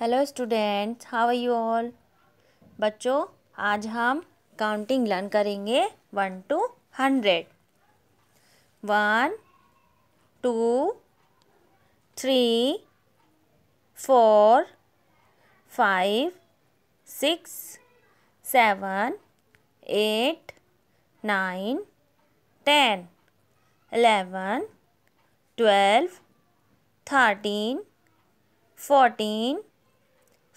hello students how are you all बच्चों, आज हम काउंटिंग लर्न करेंगे one to hundred one two three four five six seven eight nine ten eleven twelve thirteen fourteen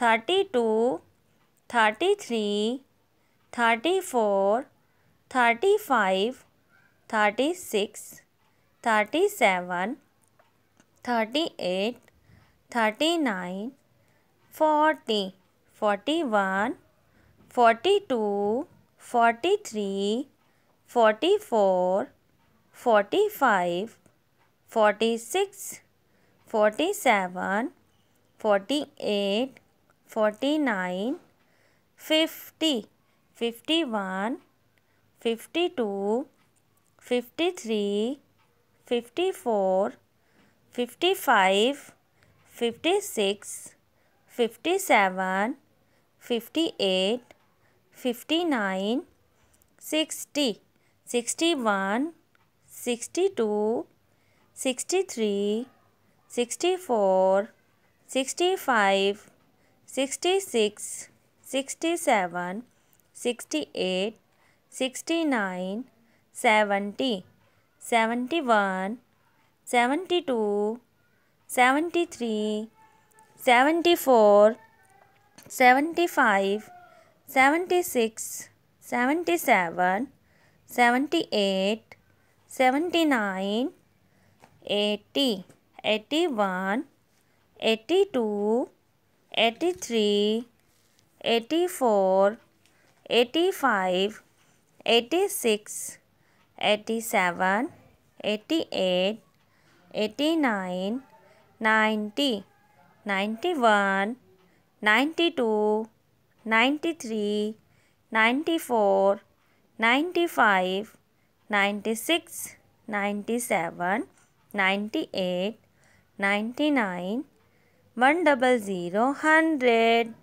thirty two, thirty three, thirty four, thirty five, thirty six, thirty seven, thirty eight, thirty nine, forty, forty one, forty two, forty three, forty four, forty five, forty six, forty seven, forty eight sixty nine, seventy, seventy one, seventy two, seventy three, seventy four, seventy five, seventy six, seventy seven, seventy eight, seventy nine, eighty, eighty one, eighty two eighty three, eighty four, eighty five, eighty 83, 84, 85, 86, 87, 88, 89, 90, 91, 92, 93, 94, 95, 96, 97, 98, 99, one double zero hundred